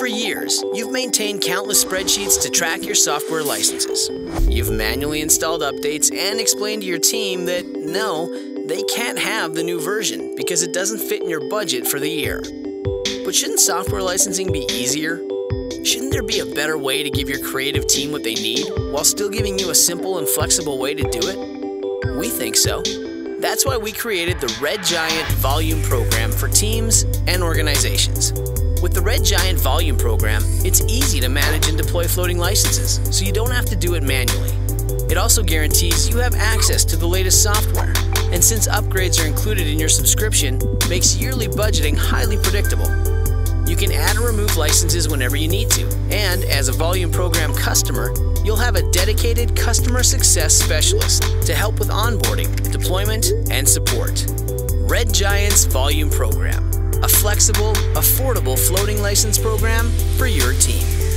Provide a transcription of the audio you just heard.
For years, you've maintained countless spreadsheets to track your software licenses. You've manually installed updates and explained to your team that no, they can't have the new version because it doesn't fit in your budget for the year. But shouldn't software licensing be easier? Shouldn't there be a better way to give your creative team what they need while still giving you a simple and flexible way to do it? We think so. That's why we created the Red Giant Volume Program for teams and organizations. With the Red Giant Volume Program, it's easy to manage and deploy floating licenses, so you don't have to do it manually. It also guarantees you have access to the latest software, and since upgrades are included in your subscription, makes yearly budgeting highly predictable. You can add or remove licenses whenever you need to, and as a Volume Program customer, you'll have a dedicated customer success specialist to help with onboarding, deployment, and support. Red Giant's Volume Program a flexible, affordable floating license program for your team.